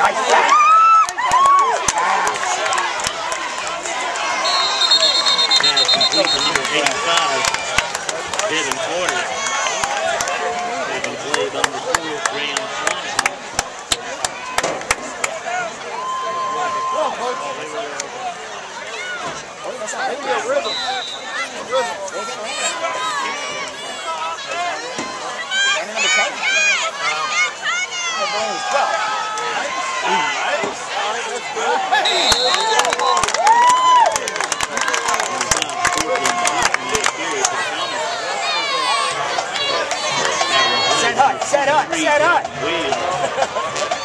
Pass Set hut, set hut, set hut.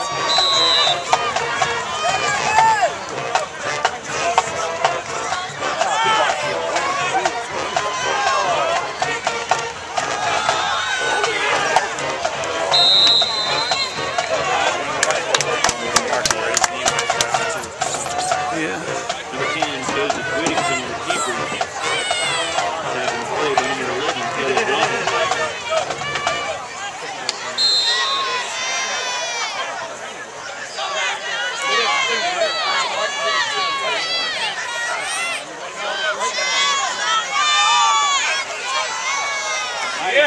Hey,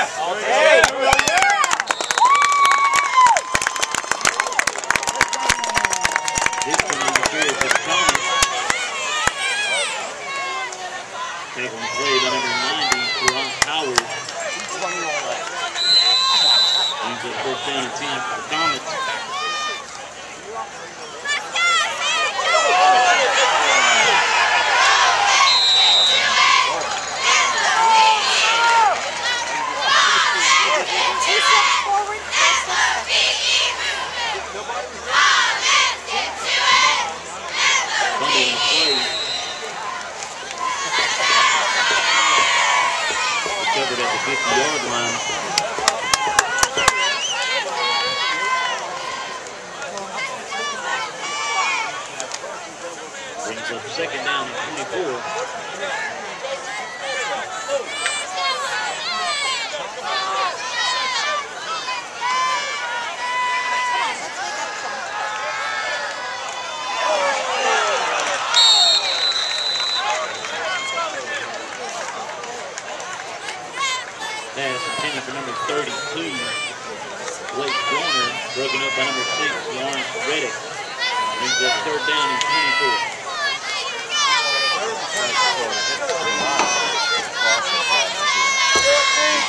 This one on the field is Thomas. Taking play by number 90, Ron Howard. Brings up first down and 10 for Thomas. The 50-yard line. Brings up second down and 24. Pass for number 32, Blake Warner, broken up by number 6, Lawrence Reddick. Brings up third down and 24.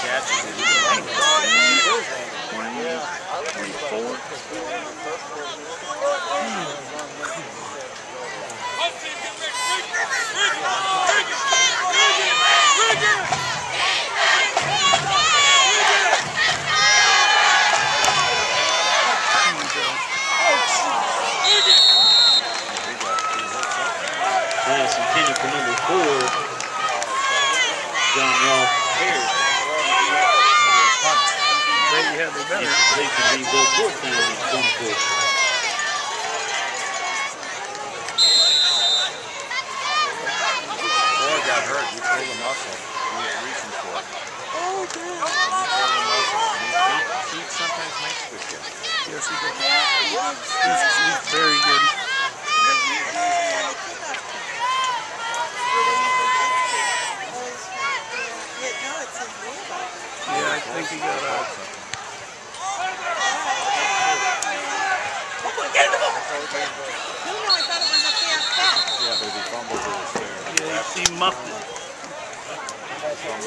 Pass Better. Completion brings up fourth down and 24. Boy got hurt. He muscle. He was reaching for it. Oh, muscle. Sometimes makes. Yes, he. He's, very good. Yeah, I think he got No, no, I thought it was a fair catch. Yeah, but he fumbles, it was fair. Yeah, he muffed it.